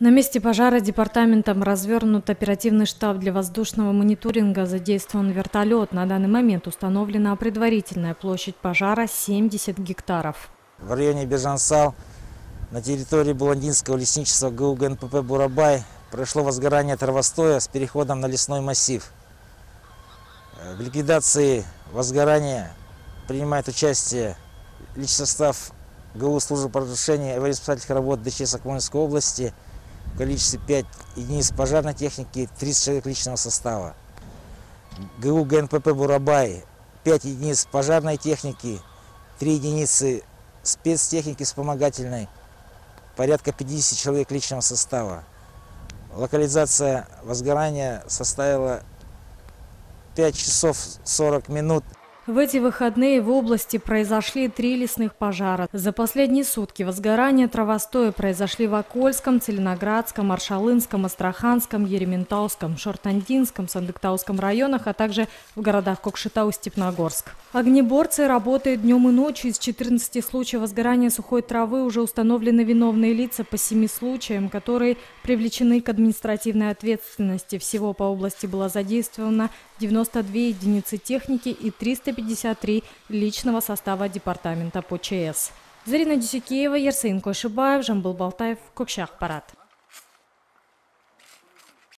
На месте пожара департаментом развернут оперативный штаб для воздушного мониторинга, задействован вертолет. На данный момент установлена предварительная площадь пожара 70 гектаров. В районе Бежансал на территории Буландинского лесничества ГУ ГНПП «Бурабай» прошло возгорание травостоя с переходом на лесной массив. В ликвидации возгорания принимает участие личный состав ГУ службы по разрушению аварийно-спасательных работ ДЧС Акмолинской области количестве 5 единиц пожарной техники, 30 человек личного состава. ГУ ГНПП «Бурабай» 5 единиц пожарной техники, 3 единицы спецтехники вспомогательной, порядка 50 человек личного состава. Локализация возгорания составила 5 часов 40 минут. В эти выходные в области произошли три лесных пожара. За последние сутки возгорания травостоя произошли в Окольском, Целиноградском, Маршалынском, Астраханском, Ерементауском, Шортандинском, Сандыктауском районах, а также в городах Кокшетау и Степногорск. Огнеборцы работают днем и ночью. Из 14 случаев возгорания сухой травы уже установлены виновные лица по семи случаям, которые привлечены к административной ответственности. Всего по области было задействовано 92 единицы техники и 353 личного состава департамента по ЧС. Зарина Дюсюкеева, Ерсейн Койшибаев, Жамбыл Балтаев, Кокшах Парад.